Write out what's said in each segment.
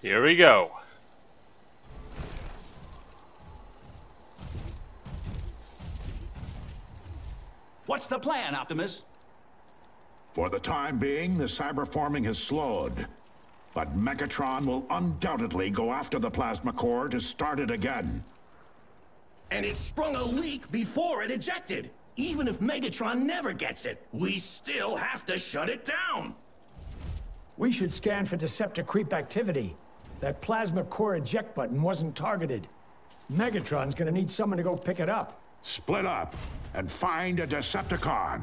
Here we go. What's the plan, Optimus? For the time being, the cyberforming has slowed. But Megatron will undoubtedly go after the plasma core to start it again. And it sprung a leak before it ejected. Even if Megatron never gets it, we still have to shut it down. We should scan for Deceptor creep activity. That plasma core eject button wasn't targeted. Megatron's gonna need someone to go pick it up. Split up and find a Decepticon.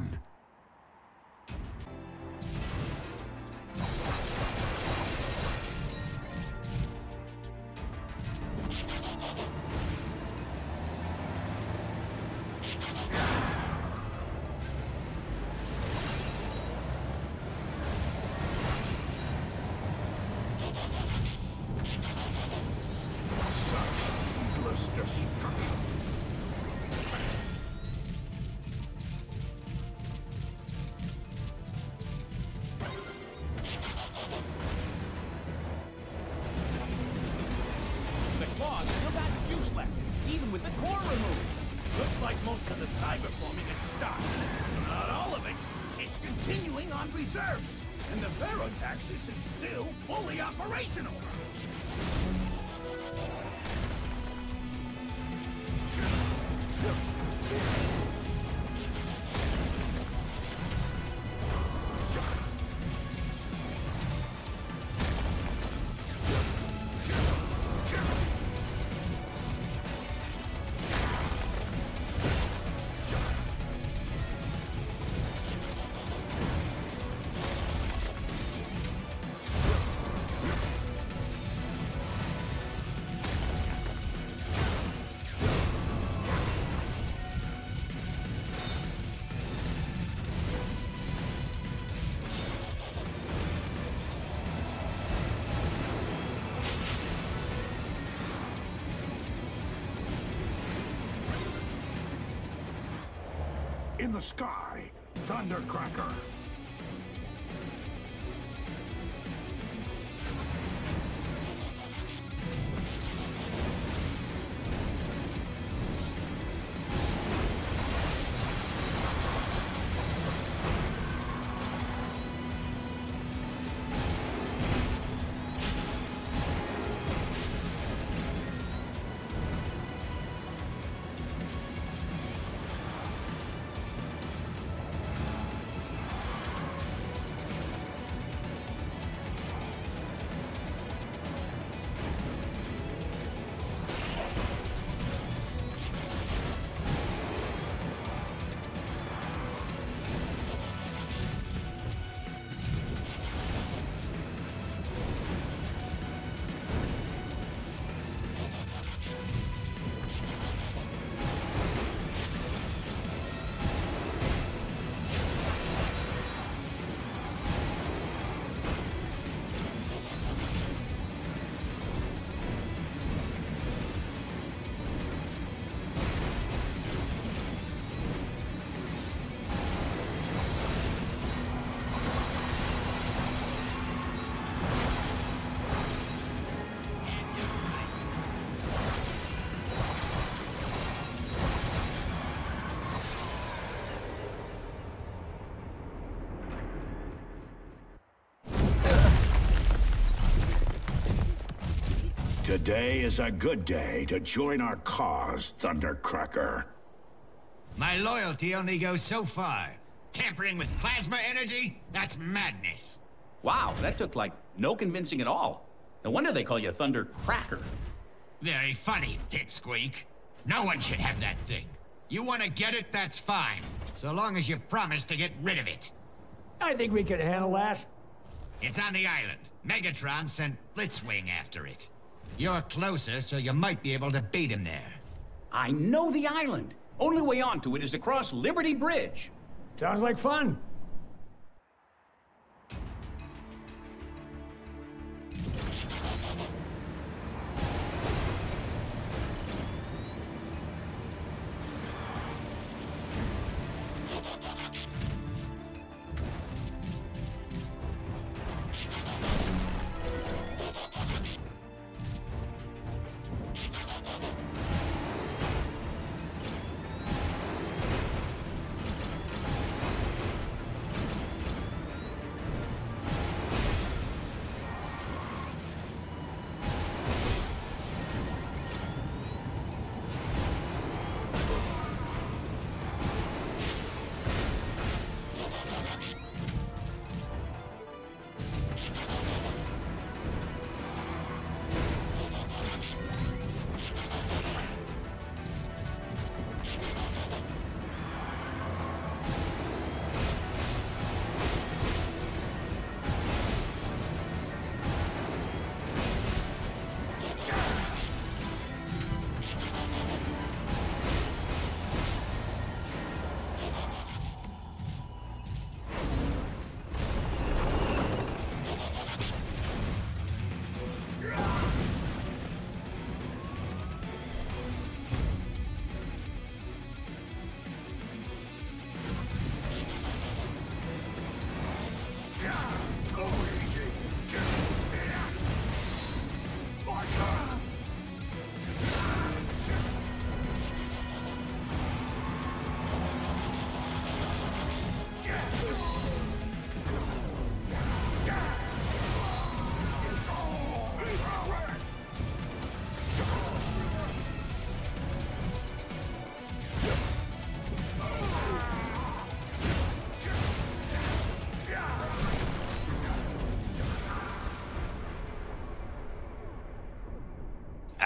Like most of the cyberforming is stopped. Not all of it. It's continuing on reserves. And the Verotaxis is still fully operational. In the sky, Thundercracker. Today is a good day to join our cause, Thundercracker. My loyalty only goes so far. Tampering with plasma energy? That's madness. Wow, that took like no convincing at all. No wonder they call you Thundercracker. Very funny, Pipsqueak. No one should have that thing. You want to get it, that's fine. So long as you promise to get rid of it. I think we can handle that. It's on the island. Megatron sent Blitzwing after it. You're closer, so you might be able to beat him there. I know the island. Only way onto it is across Liberty Bridge. Sounds like fun.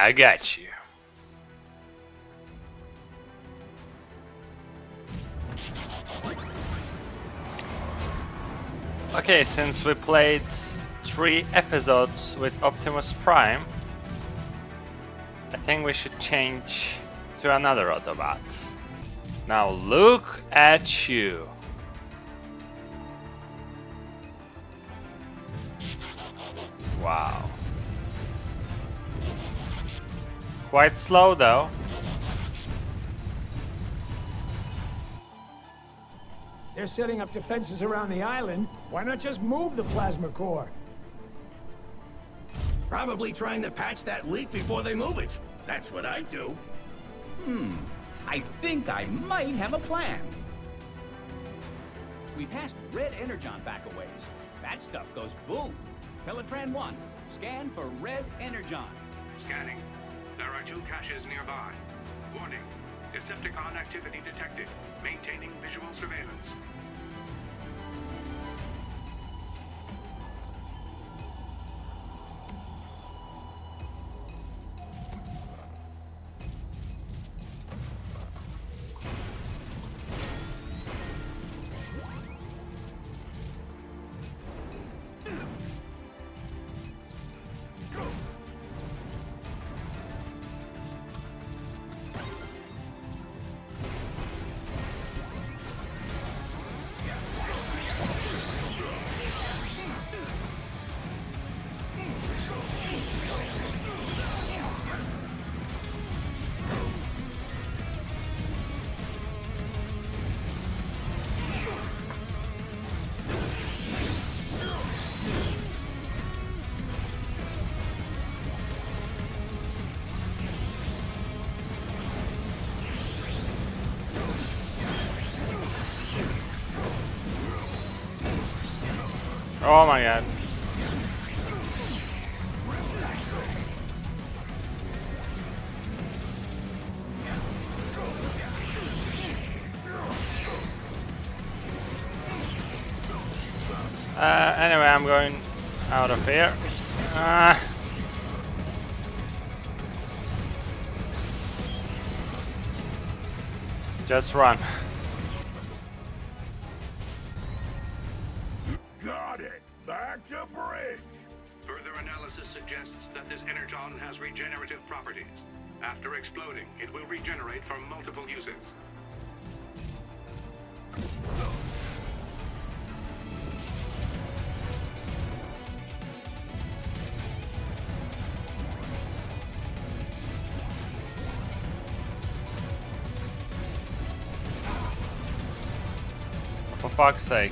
I got you. Okay, since we played three episodes with Optimus Prime, I think we should change to another Autobot. Now look at you. Wow. Quite slow though. They're setting up defenses around the island. Why not just move the plasma core? Probably trying to patch that leak before they move it. That's what I do. Hmm. I think I might have a plan. We passed Red Energon back a ways. That stuff goes boom. Teletraan 1, scan for Red Energon. Scanning. Are two caches nearby. Warning. Decepticon activity detected. Maintaining visual surveillance. Oh my god. Uh, anyway, I'm going out of here. Uh, just run. After exploding, it will regenerate for multiple uses. For fuck's sake.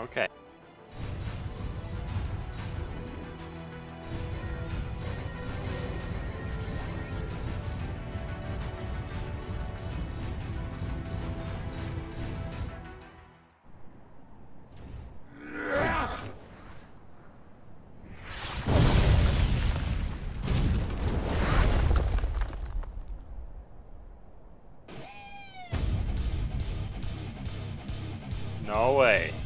Okay. No way.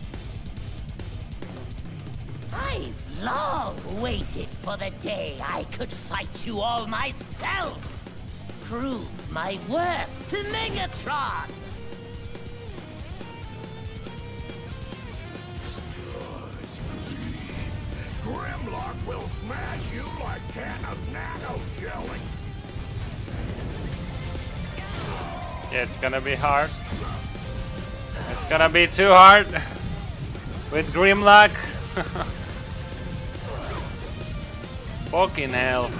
Waited for the day I could fight you all myself. Prove my worth to Megatron. Just breathe. Grimlock will smash you like can of nano jelly. It's gonna be hard. It's gonna be too hard with Grimlock. Fucking hell.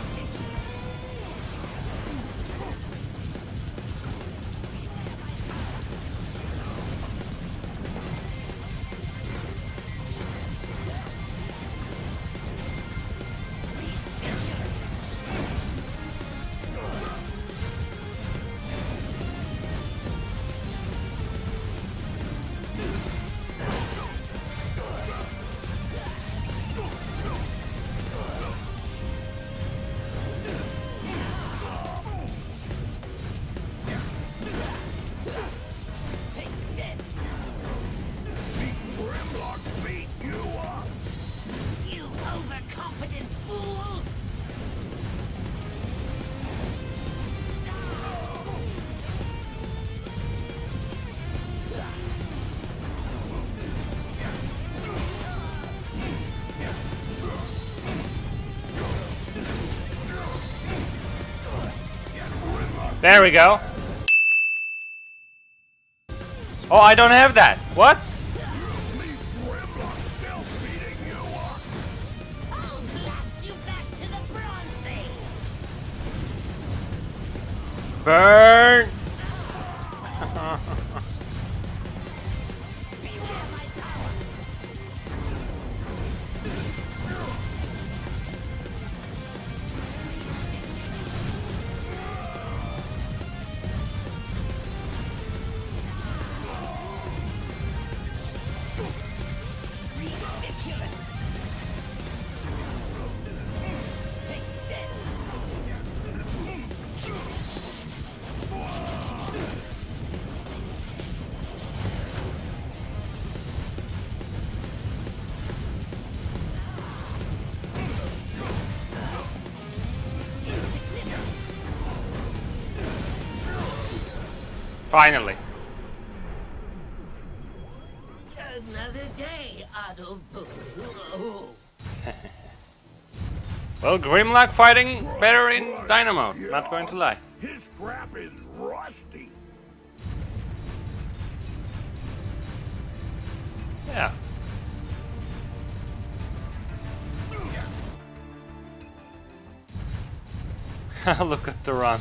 There we go. Oh, I don't have that. What? Leave Finally. Another day, Otto. Oh. Well, Grimlock fighting better in dino mode. Not going to lie. His scrap is rusty. Yeah. Look at the run.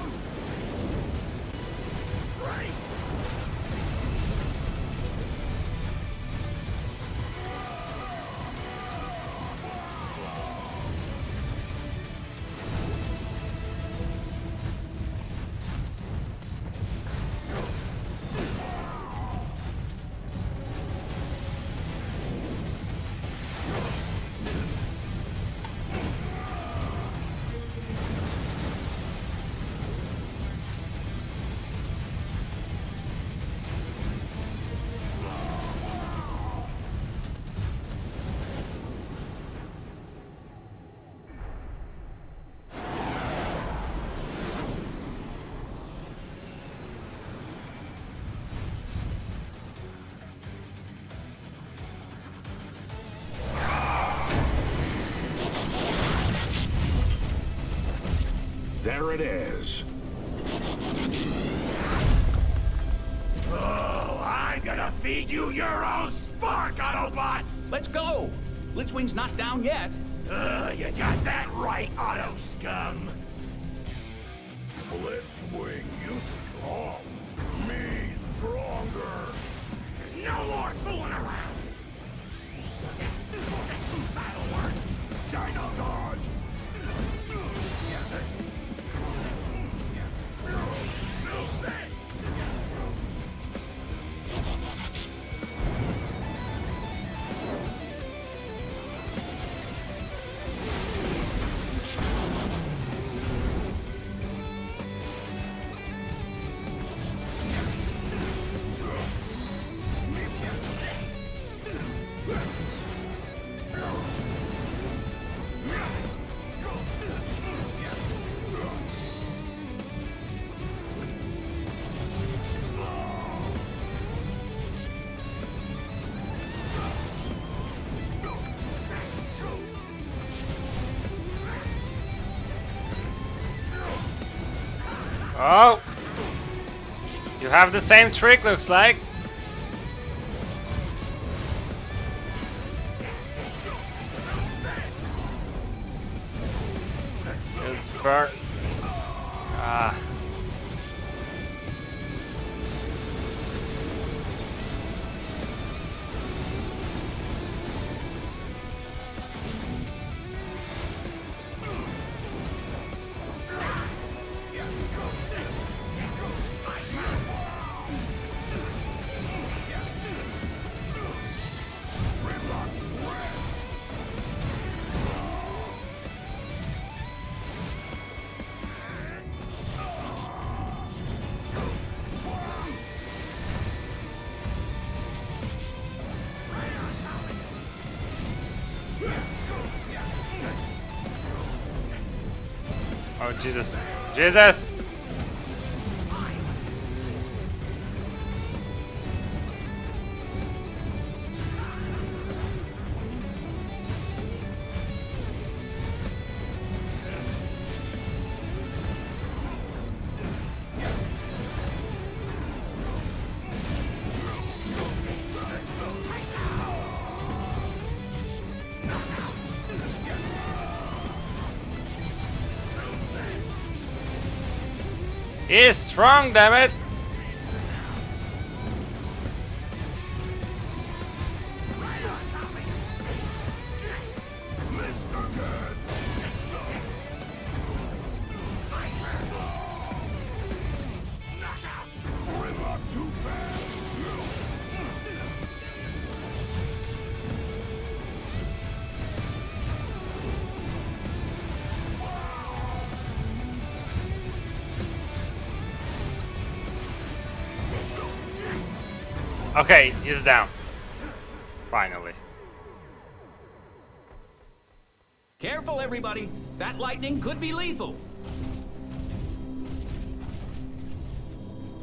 here it is. Oh, I'm gonna feed you your own spark, Autobots! Let's go! Blitzwing's not down yet. Uh, you got that right, Auto Scum! Oh! You have the same trick, looks like. Jesus. Jesus! He's strong, damn it! Okay, he's down. Finally. Careful, everybody. That lightning could be lethal.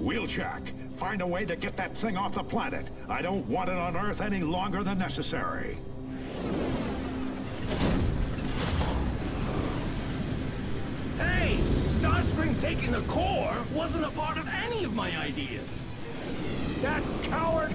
Wheeljack, find a way to get that thing off the planet. I don't want it on Earth any longer than necessary. Hey! Starscream taking the core wasn't a part of any of my ideas! That coward